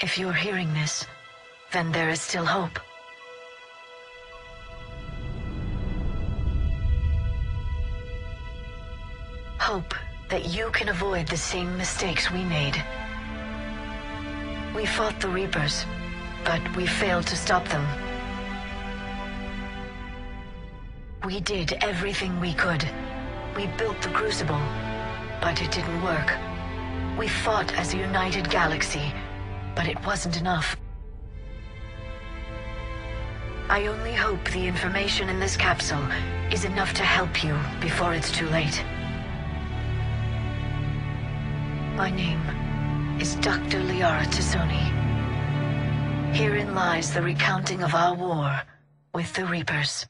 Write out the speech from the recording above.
If you're hearing this, then there is still hope. Hope that you can avoid the same mistakes we made. We fought the Reapers, but we failed to stop them. We did everything we could. We built the Crucible, but it didn't work. We fought as a united galaxy, but it wasn't enough. I only hope the information in this capsule is enough to help you before it's too late. My name is Dr. Liara T'Soni. Herein lies the recounting of our war with the Reapers.